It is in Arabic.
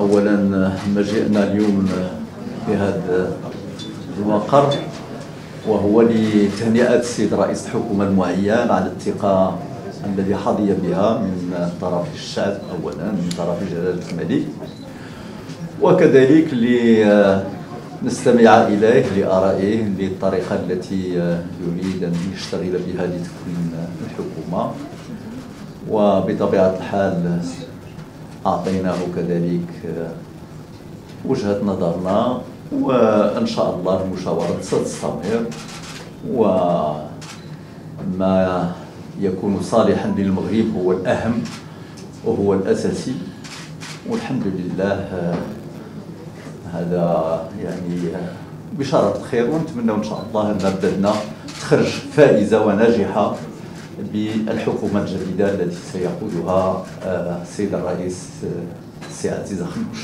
اولا ما جئنا اليوم في هذا المقر وهو لتهنئة السيد رئيس الحكومة المعين على الثقه الذي حظي بها من طرف الشعب اولا من طرف جلالة الملك. وكذلك لنستمع إليه لآرائه للطريقة التي يريد أن يشتغل بها لتكوين الحكومة. وبطبيعة الحال أعطيناه كذلك وجهة نظرنا وإن شاء الله المشاورات ستستمر وما يكون صالحا للمغرب هو الأهم وهو الأساسي. والحمد لله هذا يعني بشارة الخير ونتمنى إن شاء الله أن بلادنا تخرج فائزة وناجحة. بالحكومة الجديدة التي سيقودها السيد الرئيس السي عزيز خنوش